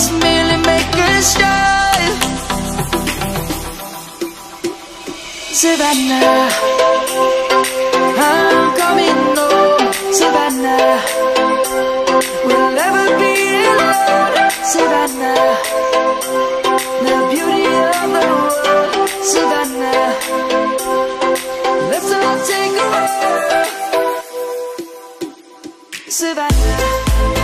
We must merely make a start Savannah I'm coming home. Savannah We'll never be alone. Savannah The beauty of the world. Savannah Let's all take a walk. Savannah